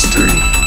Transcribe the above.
Disgusting.